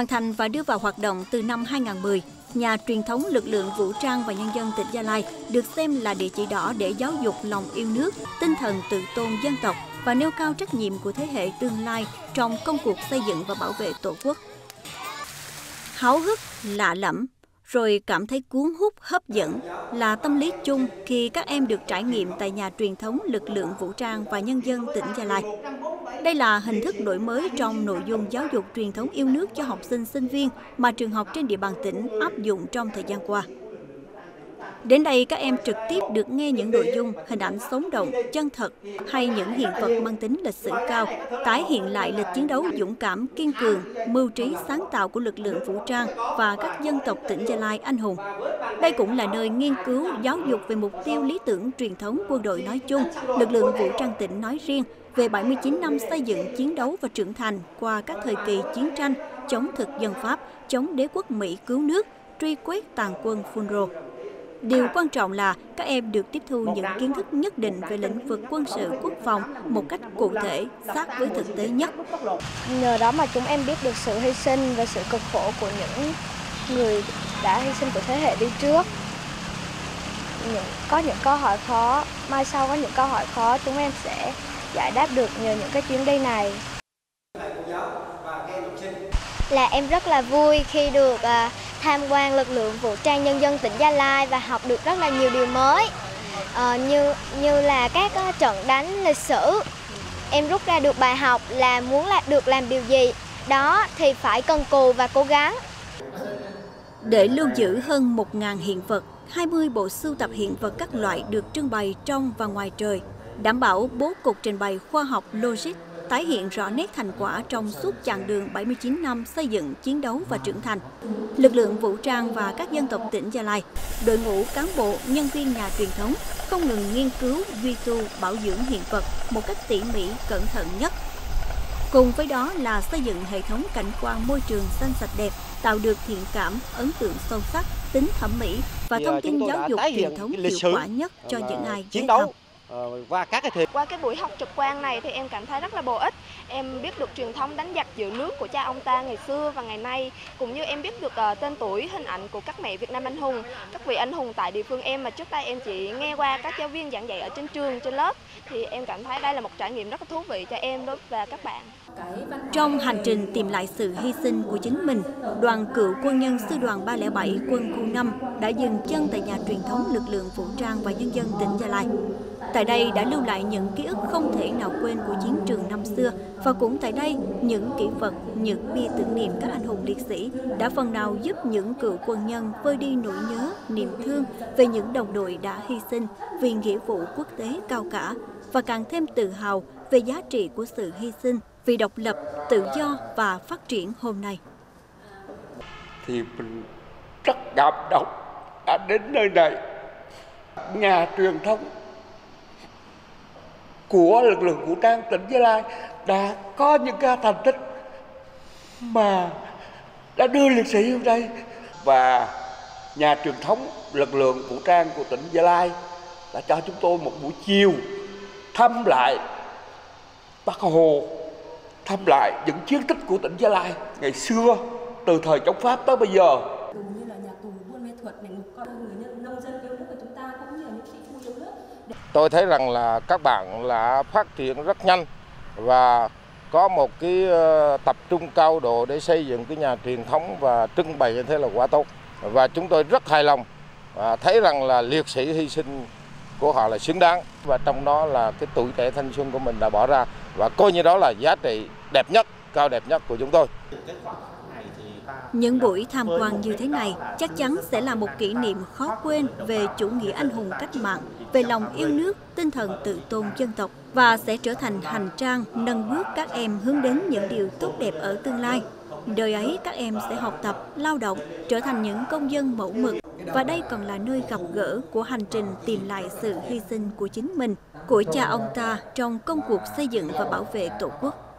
Hoàn thành và đưa vào hoạt động từ năm 2010, nhà truyền thống lực lượng vũ trang và nhân dân tỉnh Gia Lai được xem là địa chỉ đỏ để giáo dục lòng yêu nước, tinh thần tự tôn dân tộc và nêu cao trách nhiệm của thế hệ tương lai trong công cuộc xây dựng và bảo vệ Tổ quốc. Háo hức, lạ lẫm, rồi cảm thấy cuốn hút hấp dẫn là tâm lý chung khi các em được trải nghiệm tại nhà truyền thống lực lượng vũ trang và nhân dân tỉnh Gia Lai. Đây là hình thức đổi mới trong nội dung giáo dục truyền thống yêu nước cho học sinh sinh viên mà trường học trên địa bàn tỉnh áp dụng trong thời gian qua. Đến đây các em trực tiếp được nghe những nội dung, hình ảnh sống động, chân thật hay những hiện vật mang tính lịch sử cao, tái hiện lại lịch chiến đấu dũng cảm, kiên cường, mưu trí sáng tạo của lực lượng vũ trang và các dân tộc tỉnh Gia Lai anh hùng. Đây cũng là nơi nghiên cứu giáo dục về mục tiêu lý tưởng truyền thống quân đội nói chung, lực lượng vũ trang tỉnh nói riêng về 79 năm xây dựng, chiến đấu và trưởng thành qua các thời kỳ chiến tranh, chống thực dân Pháp, chống đế quốc Mỹ cứu nước, truy quét tàn quân Phunro. Điều quan trọng là các em được tiếp thu những kiến thức nhất định về lĩnh vực quân sự quốc phòng một cách cụ thể, sát với thực tế nhất. Nhờ đó mà chúng em biết được sự hy sinh và sự cực khổ của những người đã hy sinh của thế hệ đi trước. Những, có những câu hỏi khó, mai sau có những câu hỏi khó chúng em sẽ giải đáp được nhờ những cái chuyến đi này. Là em rất là vui khi được uh, tham quan lực lượng vũ trang nhân dân tỉnh Gia Lai và học được rất là nhiều điều mới. À, như như là các uh, trận đánh lịch sử. Em rút ra được bài học là muốn là được làm điều gì đó thì phải cần cù và cố gắng. Để lưu giữ hơn 1.000 hiện vật 20 bộ sưu tập hiện vật các loại được trưng bày trong và ngoài trời đảm bảo bố cục trình bày khoa học logic tái hiện rõ nét thành quả trong suốt chặng đường 79 năm xây dựng, chiến đấu và trưởng thành. Lực lượng vũ trang và các dân tộc tỉnh Gia Lai, đội ngũ cán bộ, nhân viên nhà truyền thống không ngừng nghiên cứu, duy tu, bảo dưỡng hiện vật một cách tỉ mỉ, cẩn thận nhất. Cùng với đó là xây dựng hệ thống cảnh quan môi trường xanh sạch đẹp, tạo được thiện cảm, ấn tượng sâu sắc, tính thẩm mỹ và thông à, tin giáo dục truyền thống hiệu quả nhất cho những ai chiến đấu qua các cái thời qua cái buổi học trực quan này thì em cảm thấy rất là bổ ích. Em biết được truyền thống đánh giặc giữ nước của cha ông ta ngày xưa và ngày nay cũng như em biết được uh, tên tuổi hình ảnh của các mẹ Việt Nam anh hùng các vị anh hùng tại địa phương em. Mà trước đây em chỉ nghe qua các giáo viên giảng dạy ở trên trường trên lớp thì em cảm thấy đây là một trải nghiệm rất là thú vị cho em và các bạn. Trong hành trình tìm lại sự hy sinh của chính mình, đoàn cựu quân nhân sư đoàn 307 quân khu 5 đã dừng chân tại nhà truyền thống lực lượng vũ trang và nhân dân tỉnh Gia Lai. Tại đây đã lưu lại những ký ức không thể nào quên của chiến trường năm xưa và cũng tại đây những kỷ vật, những bia tưởng niệm các anh hùng liệt sĩ đã phần nào giúp những cựu quân nhân vơi đi nỗi nhớ, niềm thương về những đồng đội đã hy sinh vì nghĩa vụ quốc tế cao cả và càng thêm tự hào về giá trị của sự hy sinh vì độc lập, tự do và phát triển hôm nay. Thì mình rất cảm động đã đến nơi này. Nhà truyền thống của lực lượng vũ trang tỉnh Gia Lai đã có những cái thành tích mà đã đưa liệt sĩ hôm đây và nhà truyền thống lực lượng vũ trang của tỉnh Gia Lai đã cho chúng tôi một buổi chiều thăm lại Bác Hồ thăm lại những chiến tích của tỉnh Gia Lai ngày xưa từ thời chống Pháp tới bây giờ. Như là nhà tù Buôn Mê Thuật này, con người nông dân yêu nước của chúng ta cũng như là những sĩ phu yêu nước. Tôi thấy rằng là các bạn là phát triển rất nhanh và có một cái ờ, tập trung cao độ để xây dựng cái nhà truyền thống và trưng bày như thế là quá tốt và chúng tôi rất hài lòng và thấy rằng là liệt sĩ hy sinh của họ là xứng đáng và trong đó là cái tuổi trẻ thanh xuân của mình đã bỏ ra và coi như đó là giá trị đẹp nhất, cao đẹp nhất của chúng tôi. Những buổi tham quan như thế này chắc chắn sẽ là một kỷ niệm khó quên về chủ nghĩa anh hùng cách mạng, về lòng yêu nước, tinh thần tự tôn dân tộc và sẽ trở thành hành trang nâng bước các em hướng đến những điều tốt đẹp ở tương lai. Đời ấy các em sẽ học tập, lao động, trở thành những công dân mẫu mực và đây còn là nơi gặp gỡ của hành trình tìm lại sự hy sinh của chính mình, của cha ông ta trong công cuộc xây dựng và bảo vệ Tổ quốc.